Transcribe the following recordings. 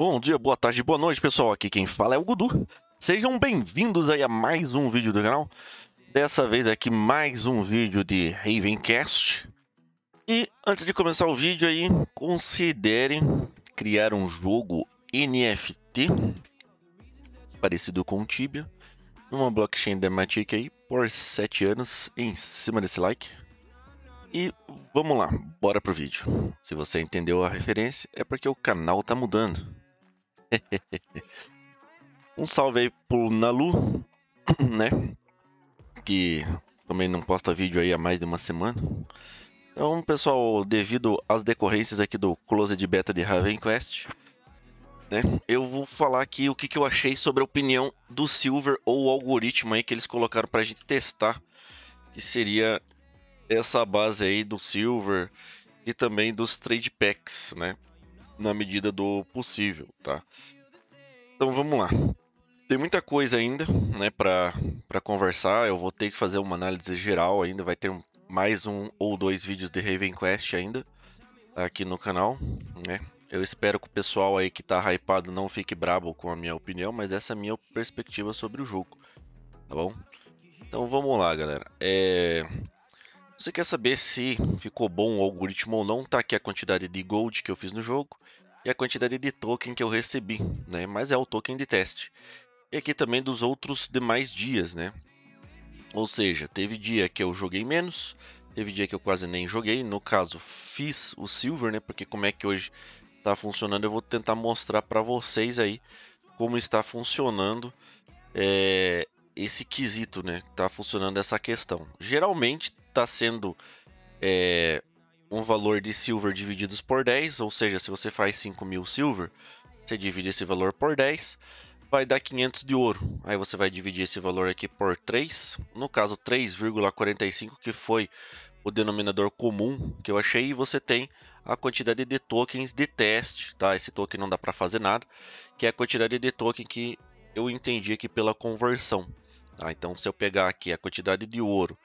Bom dia, boa tarde, boa noite, pessoal. Aqui quem fala é o Gudu. Sejam bem-vindos aí a mais um vídeo do canal. Dessa vez aqui mais um vídeo de Ravencast. E antes de começar o vídeo aí, considerem criar um jogo NFT parecido com o Tibia, numa blockchain da Matic aí por 7 anos em cima desse like. E vamos lá, bora pro vídeo. Se você entendeu a referência, é porque o canal tá mudando. um salve aí pro Nalu, né? Que também não posta vídeo aí há mais de uma semana. Então, pessoal, devido às decorrências aqui do Closed Beta de Raven Quest, né, eu vou falar aqui o que, que eu achei sobre a opinião do Silver ou o algoritmo aí que eles colocaram pra gente testar, que seria essa base aí do Silver e também dos trade packs, né? Na medida do possível, tá? Então vamos lá. Tem muita coisa ainda, né, para conversar. Eu vou ter que fazer uma análise geral ainda. Vai ter mais um ou dois vídeos de Raven Quest ainda aqui no canal, né? Eu espero que o pessoal aí que tá hypado não fique brabo com a minha opinião, mas essa é a minha perspectiva sobre o jogo, tá bom? Então vamos lá, galera. É... Você quer saber se ficou bom o algoritmo ou não? Tá aqui a quantidade de gold que eu fiz no jogo e a quantidade de token que eu recebi, né? Mas é o token de teste. E aqui também dos outros demais dias, né? Ou seja, teve dia que eu joguei menos, teve dia que eu quase nem joguei. No caso, fiz o silver, né? Porque como é que hoje está funcionando, eu vou tentar mostrar para vocês aí como está funcionando é, esse quesito, né? Tá funcionando essa questão. Geralmente está sendo é, um valor de silver divididos por 10, ou seja, se você faz 5 mil silver, você divide esse valor por 10, vai dar 500 de ouro. Aí você vai dividir esse valor aqui por 3, no caso 3,45 que foi o denominador comum que eu achei, e você tem a quantidade de tokens de teste, tá? Esse token não dá para fazer nada, que é a quantidade de token que eu entendi aqui pela conversão. Tá? Então, se eu pegar aqui a quantidade de ouro,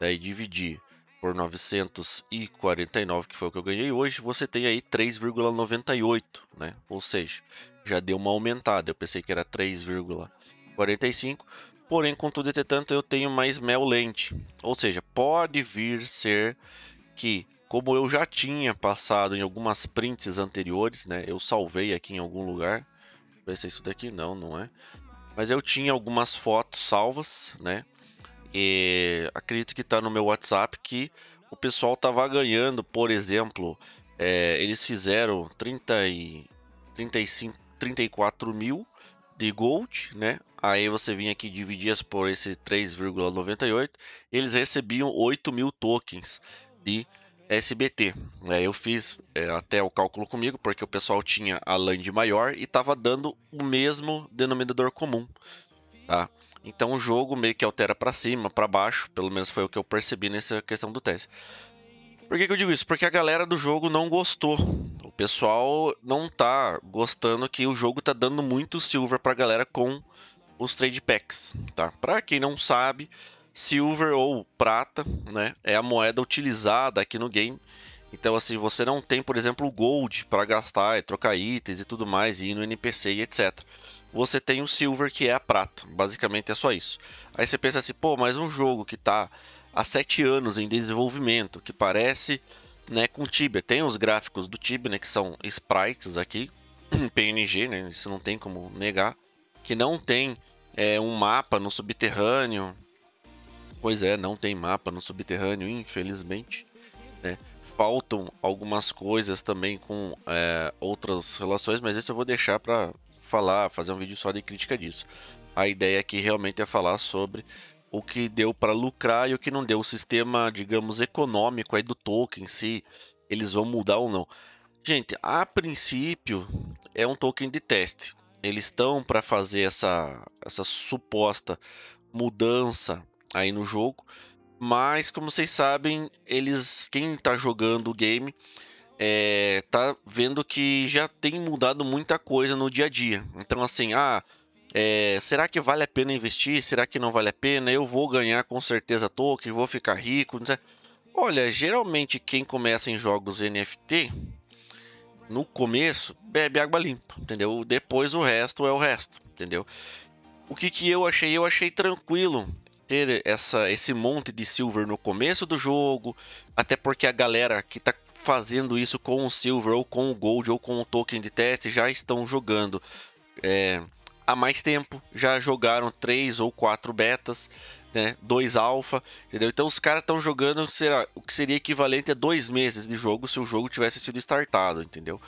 daí dividir por 949, que foi o que eu ganhei hoje, você tem aí 3,98, né? Ou seja, já deu uma aumentada. Eu pensei que era 3,45, porém, contudo, entretanto, eu tenho mais mel lente. Ou seja, pode vir ser que, como eu já tinha passado em algumas prints anteriores, né? Eu salvei aqui em algum lugar. Vai ser isso daqui? Não, não é. Mas eu tinha algumas fotos salvas, né? E acredito que está no meu WhatsApp que o pessoal estava ganhando, por exemplo, é, eles fizeram 30 e 35, 34 mil de gold, né? Aí você vinha aqui dividir por esse 3,98, eles recebiam 8 mil tokens de SBT. É, eu fiz é, até o cálculo comigo, porque o pessoal tinha a land maior e estava dando o mesmo denominador comum. Tá? Então o jogo meio que altera para cima, para baixo, pelo menos foi o que eu percebi nessa questão do teste. Por que, que, eu digo isso? Porque a galera do jogo não gostou. O pessoal não tá gostando que o jogo tá dando muito silver pra galera com os trade packs, tá? Pra quem não sabe, silver ou prata, né, é a moeda utilizada aqui no game. Então, assim, você não tem, por exemplo, gold para gastar e trocar itens e tudo mais, e ir no NPC e etc. Você tem o silver, que é a prata. Basicamente é só isso. Aí você pensa assim, pô, mas um jogo que está há 7 anos em desenvolvimento, que parece né, com Tibia. Tem os gráficos do Tibia, né, que são sprites aqui, PNG, né, isso não tem como negar. Que não tem é, um mapa no subterrâneo, Pois é, não tem mapa no subterrâneo, infelizmente. Né? Faltam algumas coisas também com é, outras relações, mas esse eu vou deixar para falar, fazer um vídeo só de crítica disso. A ideia aqui realmente é falar sobre o que deu para lucrar e o que não deu. O sistema, digamos, econômico aí do token, se eles vão mudar ou não. Gente, a princípio é um token de teste. Eles estão para fazer essa, essa suposta mudança aí no jogo. Mas, como vocês sabem, eles quem está jogando o game é, tá vendo que já tem mudado muita coisa no dia a dia. Então, assim, ah, é, será que vale a pena investir? Será que não vale a pena? Eu vou ganhar com certeza token, vou ficar rico. Olha, geralmente quem começa em jogos NFT no começo, bebe água limpa, entendeu? Depois o resto é o resto, entendeu? O que, que eu achei? Eu achei tranquilo ter essa, esse monte de silver no começo do jogo, até porque a galera que tá fazendo isso com o silver ou com o gold ou com o token de teste já estão jogando é, há mais tempo, já jogaram três ou quatro betas, né, dois alfa, entendeu? Então os caras estão jogando será, o que seria equivalente a dois meses de jogo se o jogo tivesse sido startado, entendeu?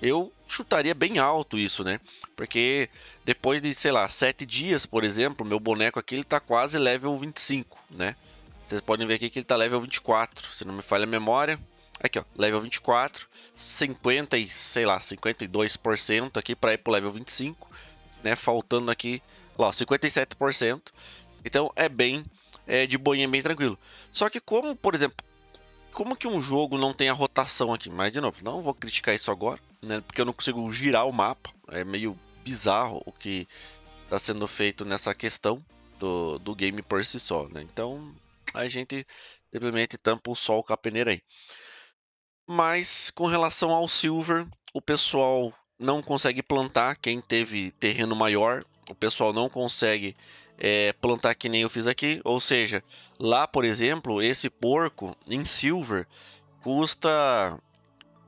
Eu chutaria bem alto isso, né? Porque depois de, sei lá, sete dias, por exemplo, meu boneco aqui ele tá quase level 25, né? Vocês podem ver aqui que ele tá level 24, se não me falha a memória. Aqui, ó, level 24, 50 e, sei lá, 52% aqui para ir pro level 25, né? Faltando aqui, lá, 57%. Então é bem é, de boinha, bem tranquilo. Só que como, por exemplo, como que um jogo não tem a rotação aqui? Mas de novo, não vou criticar isso agora, né? Porque eu não consigo girar o mapa. É meio bizarro o que está sendo feito nessa questão do, do game por si só, né? Então a gente simplesmente tampa o sol com a peneira aí. Mas com relação ao silver, o pessoal não consegue plantar. Quem teve terreno maior, o pessoal não consegue é, plantar que nem eu fiz aqui. Ou seja, lá, por exemplo, esse porco em silver custa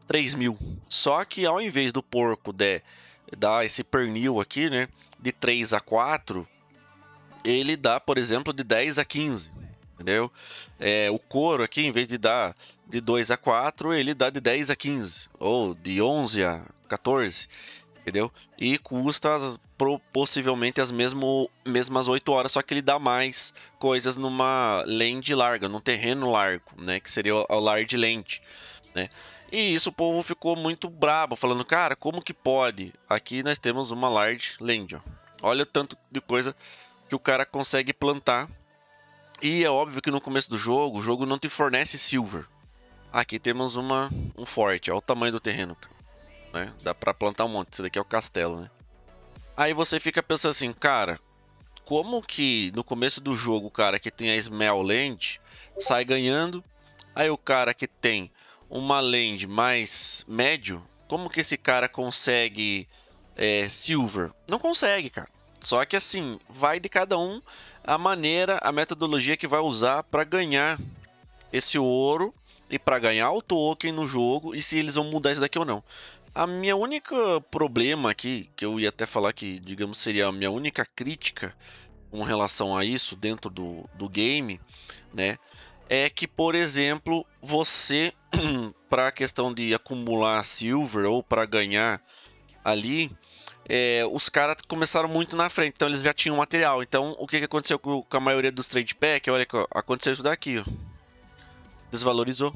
3 mil. Só que ao invés do porco dar esse pernil aqui, né, de 3 a 4, ele dá, por exemplo, de 10 a 15 entendeu? É, o couro aqui, em vez de dar de 2 a 4, ele dá de 10 a 15, ou de 11 a 14, entendeu? E custa possivelmente as mesmo, mesmas 8 horas, só que ele dá mais coisas numa lente larga, num terreno largo, né? Que seria o large lente, né? E isso o povo ficou muito brabo, falando, cara, como que pode? Aqui nós temos uma large land, ó. Olha o tanto de coisa que o cara consegue plantar e é óbvio que no começo do jogo, o jogo não te fornece silver. Aqui temos uma, um forte, olha o tamanho do terreno. Né? Dá pra plantar um monte, isso daqui é o castelo, né? Aí você fica pensando assim, cara, como que no começo do jogo o cara que tem a Smell Land sai ganhando, aí o cara que tem uma land mais médio, como que esse cara consegue é, silver? Não consegue, cara. Só que assim, vai de cada um a maneira, a metodologia que vai usar para ganhar esse ouro e para ganhar o token no jogo e se eles vão mudar isso daqui ou não. A minha única problema aqui, que eu ia até falar que, digamos, seria a minha única crítica com relação a isso dentro do, do game, né? É que, por exemplo, você, para a questão de acumular silver ou para ganhar ali, é, os caras começaram muito na frente, então eles já tinham material. Então, o que, que aconteceu com, a maioria dos trade pack? Olha, aconteceu isso daqui, ó. Desvalorizou.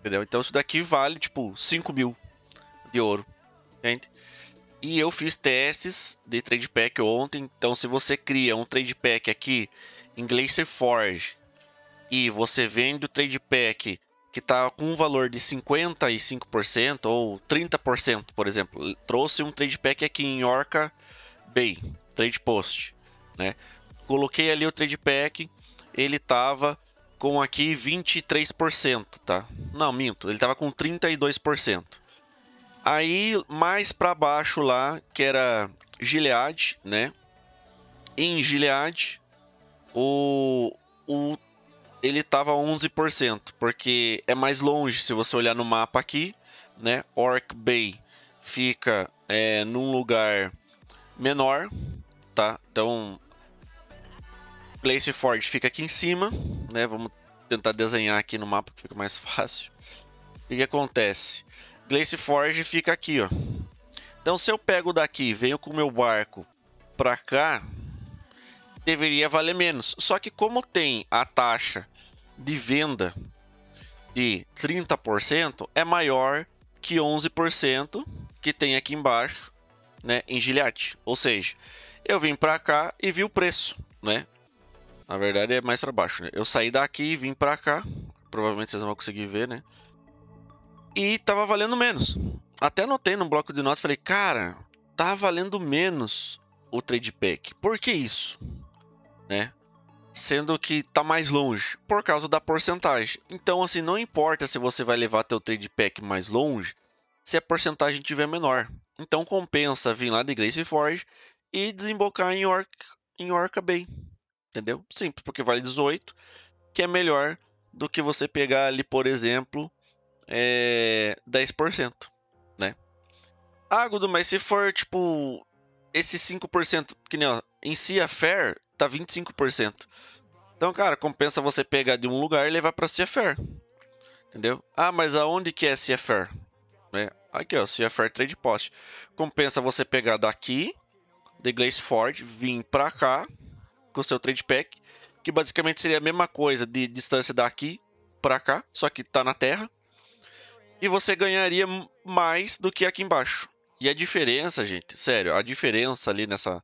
Entendeu? Então, isso daqui vale, tipo, 5 mil de ouro. Entende? E eu fiz testes de trade pack ontem. Então, se você cria um trade pack aqui em Glacier Forge e você vende o trade pack que está com um valor de 55% ou 30%, por exemplo. Trouxe um trade pack aqui em Orca Bay, trade post, né? Coloquei ali o trade pack, ele estava com aqui 23%, tá? Não, minto, ele estava com 32%. Aí mais para baixo lá, que era Gilead, né? Em Gilead, o, o ele estava 11%, porque é mais longe se você olhar no mapa aqui, né? Orc Bay fica é, num lugar menor, tá? Então, Place Ford fica aqui em cima, né? Vamos tentar desenhar aqui no mapa que fica mais fácil. O que acontece? Glace Forge fica aqui, ó. Então, se eu pego daqui, venho com o meu barco para cá, deveria valer menos. Só que como tem a taxa de venda de 30%, é maior que 11% que tem aqui embaixo, né, em Giliad. Ou seja, eu vim para cá e vi o preço, né? Na verdade é mais para baixo, né? Eu saí daqui e vim para cá, provavelmente vocês vão conseguir ver, né? E tava valendo menos. Até notei no bloco de notas, falei, cara, tá valendo menos o trade pack. Por que isso? Né? Sendo que tá mais longe por causa da porcentagem. Então, assim, não importa se você vai levar teu trade pack mais longe, se a porcentagem tiver menor. Então compensa vir lá de Grace Forge e desembocar em Orca, em Orca Bay. Entendeu? Simples, porque vale 18, que é melhor do que você pegar ali, por exemplo, é, 10%, né? Ah, Gudo, mas se for, tipo, esse 5%, que nem, ó, em si a Fair tá 25%. Então, cara, compensa você pegar de um lugar e levar para Fair. Entendeu? Ah, mas aonde que é Fair? É, aqui, ó, Fair Trade Post. Compensa você pegar daqui, de Glace Ford, vir para cá com o seu Trade Pack, que basicamente seria a mesma coisa de distância daqui para cá, só que tá na Terra. E você ganharia mais do que aqui embaixo. E a diferença, gente, sério, a diferença ali nessa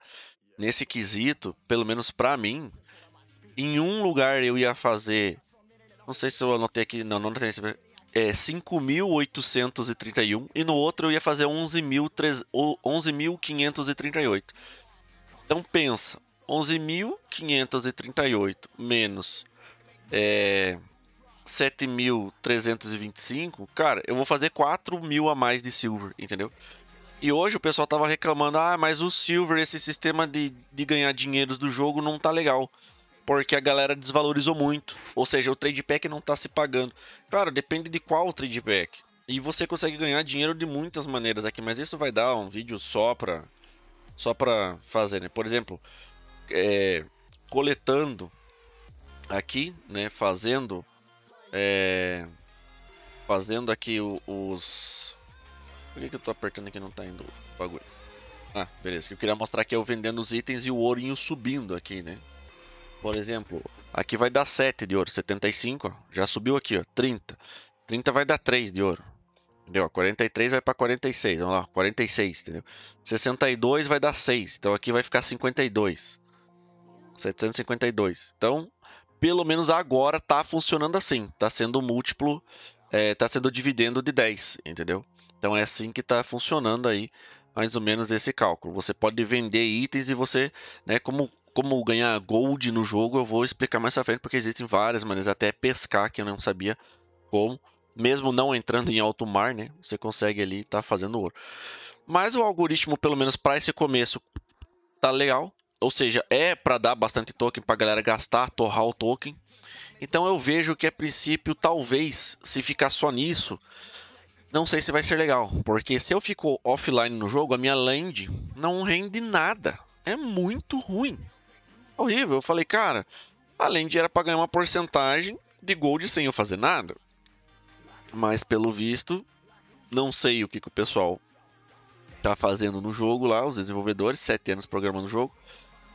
nesse quesito, pelo menos para mim, em um lugar eu ia fazer, não sei se eu anotei aqui, não, não anotei, é 5.831 e no outro eu ia fazer 11.538. Então pensa, 11.538 menos é, 7.325, cara, eu vou fazer 4 mil a mais de silver, entendeu? E hoje o pessoal tava reclamando, ah, mas o Silver, esse sistema de, de ganhar dinheiros do jogo não tá legal. Porque a galera desvalorizou muito. Ou seja, o trade pack não tá se pagando. Claro, depende de qual trade pack. E você consegue ganhar dinheiro de muitas maneiras aqui, mas isso vai dar um vídeo só pra, só pra fazer, né? Por exemplo, é, coletando aqui, né? Fazendo, é, fazendo aqui os, por que, que eu tô apertando aqui e não tá indo o bagulho? Ah, beleza. Eu queria mostrar que eu vendendo os itens e o ourinho subindo aqui, né? Por exemplo, aqui vai dar 7 de ouro, 75, ó. Já subiu aqui, ó, 30. 30 vai dar 3 de ouro. Entendeu? 43 vai para 46, vamos lá, 46, entendeu? 62 vai dar 6, então aqui vai ficar 52. 752. Então, pelo menos agora tá funcionando assim, tá sendo múltiplo, é, tá sendo dividendo de 10, entendeu? Então é assim que está funcionando aí, mais ou menos esse cálculo. Você pode vender itens e você, né, como como ganhar gold no jogo, eu vou explicar mais à frente, porque existem várias maneiras, até pescar, que eu não sabia como. Mesmo não entrando em alto mar, né? Você consegue ali estar tá fazendo ouro. Mas o algoritmo, pelo menos para esse começo, tá legal. Ou seja, é para dar bastante token para galera gastar, torrar o token. Então eu vejo que a princípio, talvez, se ficar só nisso, não sei se vai ser legal, porque se eu fico offline no jogo, a minha land não rende nada. É muito ruim. Horrível. Eu falei, cara, a land era para ganhar uma porcentagem de gold sem eu fazer nada. Mas pelo visto, não sei o que, que o pessoal tá fazendo no jogo lá, os desenvolvedores, sete anos programando o jogo,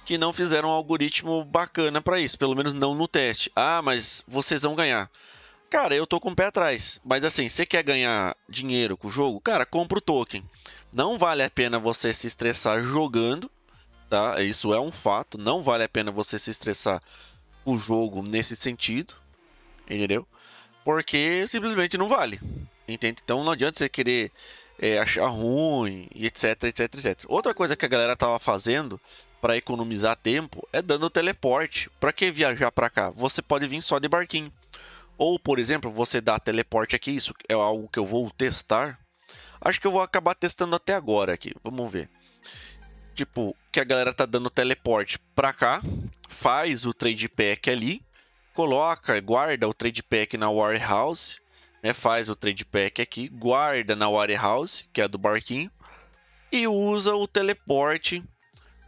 que não fizeram um algoritmo bacana para isso, pelo menos não no teste. Ah, mas vocês vão ganhar. Cara, eu tô com o pé atrás. Mas assim, você quer ganhar dinheiro com o jogo? Cara, compra o token. Não vale a pena você se estressar jogando, tá? Isso é um fato. Não vale a pena você se estressar o jogo nesse sentido, entendeu? Porque simplesmente não vale, entende? Então não adianta você querer é, achar ruim, etc, etc, etc. Outra coisa que a galera tava fazendo para economizar tempo é dando teleporte. Para que viajar para cá? Você pode vir só de barquinho. Ou, por exemplo, você dá teleporte aqui, isso é algo que eu vou testar. Acho que eu vou acabar testando até agora aqui. Vamos ver. Tipo, que a galera tá dando teleporte pra cá, faz o trade pack ali, coloca, guarda o trade pack na warehouse, né? Faz o trade pack aqui, guarda na warehouse, que é a do barquinho, e usa o teleporte,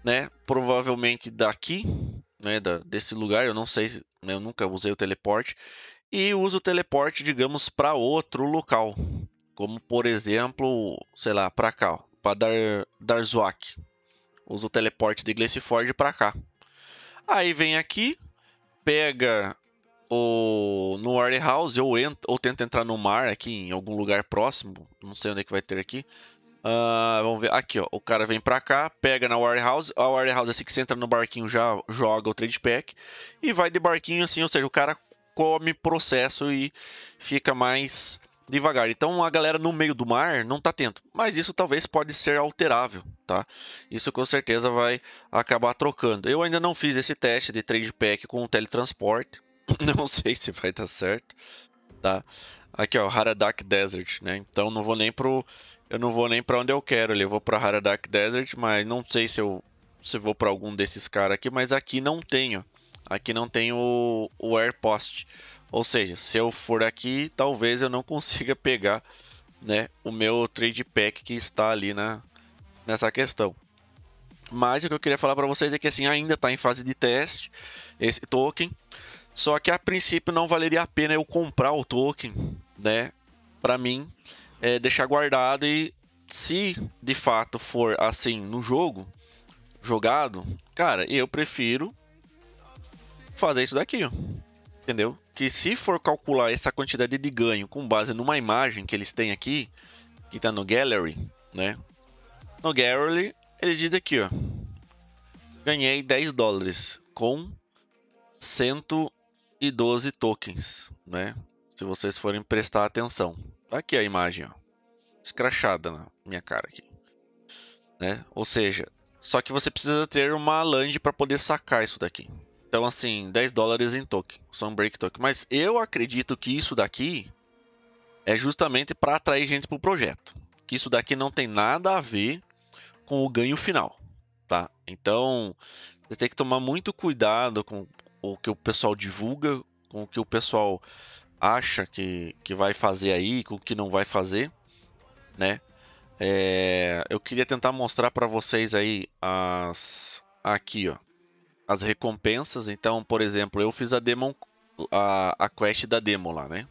né? Provavelmente daqui, né? Da, desse lugar, eu não sei, né? eu nunca usei o teleporte e usa o teleporte, digamos, para outro local, como por exemplo, sei lá, para cá, para Dar Darzwak. Usa o teleporte de Glaceford para cá. Aí vem aqui, pega o no warehouse ou, entra, ou tenta entrar no mar aqui em algum lugar próximo, não sei onde é que vai ter aqui. Uh, vamos ver, aqui ó, o cara vem pra cá, pega na warehouse, a warehouse assim que você entra no barquinho já joga o trade pack e vai de barquinho assim, ou seja, o cara come processo e fica mais devagar. Então a galera no meio do mar não está atento, mas isso talvez pode ser alterável, tá? Isso com certeza vai acabar trocando. Eu ainda não fiz esse teste de trade pack com o teletransporte, não sei se vai dar certo, tá? Aqui ó, Haradak Desert, né? Então não vou nem pro eu não vou nem para onde eu quero. Eu vou para Dark Desert, mas não sei se eu se vou para algum desses caras aqui, mas aqui não tenho. Aqui não tem o, o AirPost. Ou seja, se eu for aqui, talvez eu não consiga pegar né, o meu trade pack que está ali na, nessa questão. Mas o que eu queria falar para vocês é que assim ainda está em fase de teste esse token. Só que a princípio não valeria a pena eu comprar o token, né? Para mim, é, deixar guardado e se de fato for assim no jogo jogado, cara, eu prefiro fazer isso daqui. Entendeu? Que se for calcular essa quantidade de ganho com base numa imagem que eles têm aqui, que está no gallery, né? No gallery, ele diz aqui, ó. Ganhei 10 dólares com 112 tokens, né? Se vocês forem prestar atenção. Tá aqui a imagem, ó. Escrachada na minha cara aqui. Né? Ou seja, só que você precisa ter uma land para poder sacar isso daqui. Então, assim, 10 dólares em token, Sunbreak Token. Mas eu acredito que isso daqui é justamente para atrair gente para o projeto. Que isso daqui não tem nada a ver com o ganho final, tá? Então, você tem que tomar muito cuidado com o que o pessoal divulga, com o que o pessoal acha que, que vai fazer aí, com o que não vai fazer, né? É, eu queria tentar mostrar para vocês aí as aqui, ó, as recompensas. Então, por exemplo, eu fiz a demo, a, a quest da demo lá, né?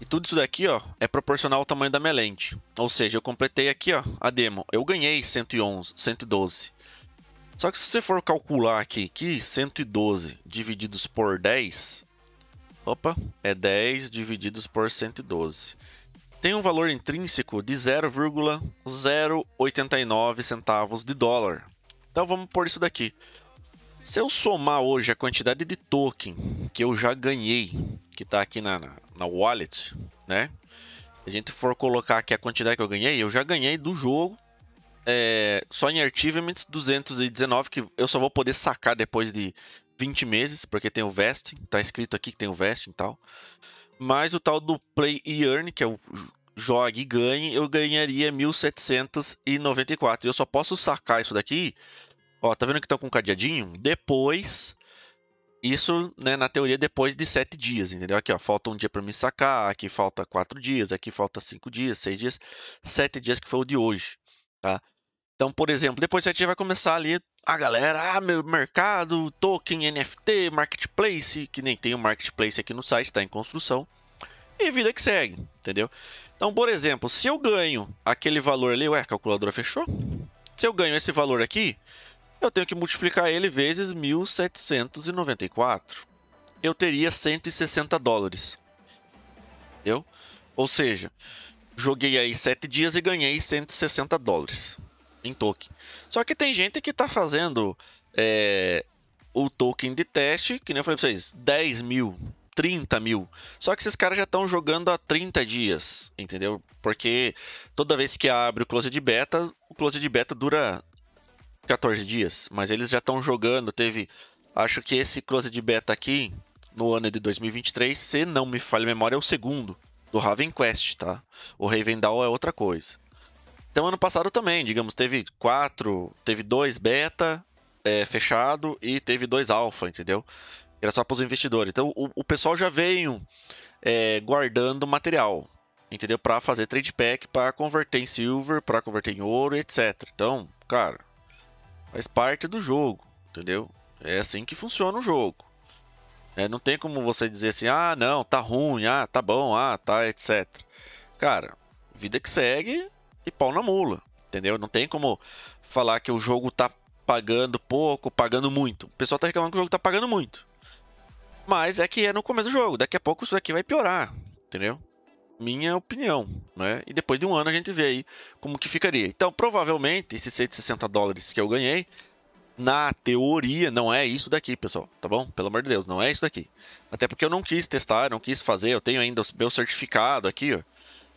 E tudo isso daqui, ó, é proporcional ao tamanho da minha lente. Ou seja, eu completei aqui, ó, a demo. Eu ganhei 111, 112. Só que se você for calcular aqui que 112 divididos por 10, opa, é 10 divididos por 112. Tem um valor intrínseco de 0,089 centavos de dólar. Então vamos por isso daqui. Se eu somar hoje a quantidade de token que eu já ganhei, que está aqui na, na, wallet, né? A gente for colocar aqui a quantidade que eu ganhei, eu já ganhei do jogo é, só em Achievements 219, que eu só vou poder sacar depois de 20 meses, porque tem o vesting, tá escrito aqui que tem o vesting e tal. Mas o tal do Play e Earn, que é o jogue e ganhe, eu ganharia 1794. Eu só posso sacar isso daqui Ó, tá vendo que tá com um cadeadinho? Depois, isso, né, na teoria, depois de sete dias, entendeu? Aqui, ó, falta um dia para me sacar, aqui falta quatro dias, aqui falta cinco dias, seis dias, sete dias que foi o de hoje, tá? Então, por exemplo, depois de sete dias vai começar ali a galera, ah, meu mercado, token, NFT, marketplace, que nem tem o um marketplace aqui no site, está em construção, e vida que segue, entendeu? Então, por exemplo, se eu ganho aquele valor ali, ué, a calculadora fechou? Se eu ganho esse valor aqui, eu tenho que multiplicar ele vezes 1794. Eu teria 160 dólares. Entendeu? Ou seja, joguei aí 7 dias e ganhei 160 dólares em token. Só que tem gente que está fazendo é, o token de teste, que nem eu falei para vocês, 10 mil, 30 mil. Só que esses caras já estão jogando há 30 dias, entendeu? Porque toda vez que abre o close de beta, o close de beta dura 14 dias, mas eles já estão jogando. Teve, acho que esse close de beta aqui no ano de 2023, se não me falha a memória, é o segundo do Raven Quest, tá? O Ravendal é outra coisa. Então, ano passado também, digamos, teve quatro, teve dois beta é, fechado e teve dois alfa, entendeu? Era só para os investidores. Então, o, o, pessoal já veio é, guardando material, entendeu? Para fazer trade pack, para converter em silver, para converter em ouro, etc. Então, cara, Faz parte do jogo, entendeu? É assim que funciona o jogo. É, não tem como você dizer assim, ah, não, tá ruim, ah, tá bom, ah, tá, etc. Cara, vida que segue e pau na mula, entendeu? Não tem como falar que o jogo tá pagando pouco, pagando muito. O pessoal tá reclamando que o jogo tá pagando muito. Mas é que é no começo do jogo, daqui a pouco isso daqui vai piorar, entendeu? Minha opinião, né? E depois de um ano a gente vê aí como que ficaria. Então, provavelmente, esses 160 dólares que eu ganhei, na teoria, não é isso daqui, pessoal, tá bom? Pelo amor de Deus, não é isso daqui. Até porque eu não quis testar, não quis fazer, eu tenho ainda o meu certificado aqui, ó.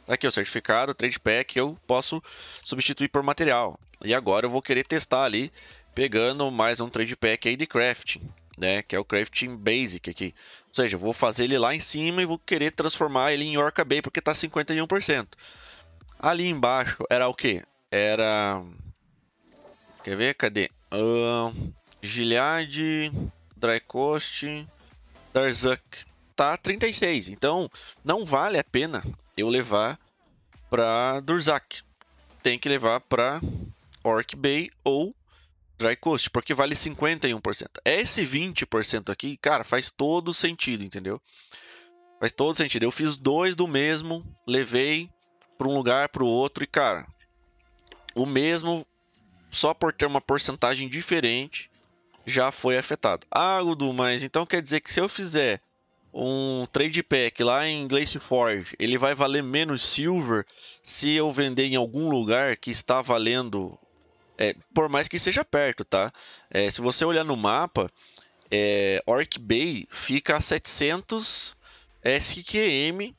Tá aqui o certificado, trade pack, eu posso substituir por material. E agora eu vou querer testar ali, pegando mais um trade pack aí de crafting, né? Que é o crafting basic aqui. Ou seja, eu vou fazer ele lá em cima e vou querer transformar ele em Orca Bay porque está 51%. Ali embaixo era o que? Era. Quer ver? Cadê? Uh, Gilead, Drycost, Darzuk. Tá 36. Então não vale a pena eu levar para Durzak. Tem que levar para Orc Bay ou Dry Coast, porque vale 51%. Esse 20% aqui, cara, faz todo sentido, entendeu? Faz todo sentido. Eu fiz dois do mesmo, levei para um lugar para o outro e, cara, o mesmo, só por ter uma porcentagem diferente, já foi afetado. Ah, Gudu, mas então quer dizer que se eu fizer um trade pack lá em Glace Forge, ele vai valer menos silver se eu vender em algum lugar que está valendo, é, por mais que seja perto, tá? É, se você olhar no mapa, é, Orc Bay fica a 700 SQM,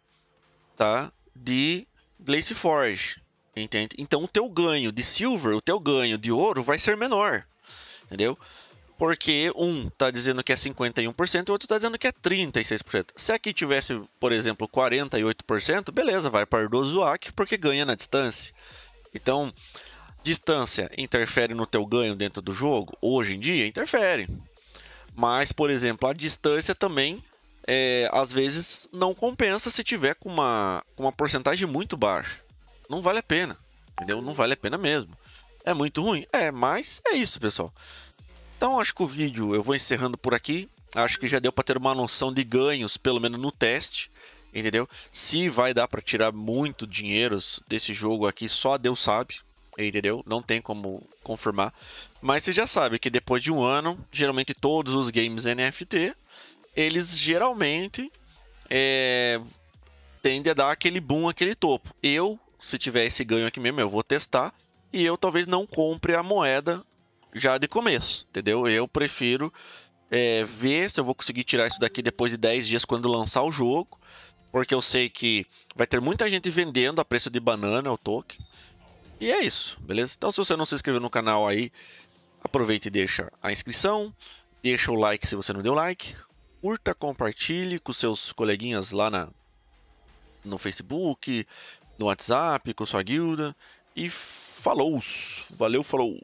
tá? De Glace Forge, entende? Então o teu ganho de silver, o teu ganho de ouro vai ser menor, entendeu? porque um está dizendo que é 51% e o outro está dizendo que é 36%. Se aqui tivesse, por exemplo, 48%, beleza, vai para o Zuak porque ganha na distância. Então, distância interfere no teu ganho dentro do jogo? Hoje em dia, interfere. Mas, por exemplo, a distância também, é, às vezes, não compensa se tiver com uma, com uma porcentagem muito baixa. Não vale a pena, entendeu? Não vale a pena mesmo. É muito ruim? É, mas é isso, pessoal. Então acho que o vídeo eu vou encerrando por aqui. Acho que já deu para ter uma noção de ganhos, pelo menos no teste, entendeu? Se vai dar para tirar muito dinheiro desse jogo aqui, só Deus sabe, entendeu? Não tem como confirmar. Mas você já sabe que depois de um ano, geralmente todos os games NFT, eles geralmente é, tendem a dar aquele boom, aquele topo. Eu, se tiver esse ganho aqui mesmo, eu vou testar e eu talvez não compre a moeda já de começo, entendeu? Eu prefiro é, ver se eu vou conseguir tirar isso daqui depois de 10 dias quando lançar o jogo, porque eu sei que vai ter muita gente vendendo a preço de banana o token. E é isso, beleza? Então se você não se inscreveu no canal aí, aproveite e deixa a inscrição, deixa o like se você não deu like, curta, compartilhe com seus coleguinhas lá na, no Facebook, no WhatsApp, com sua guilda e falou! Valeu, falou!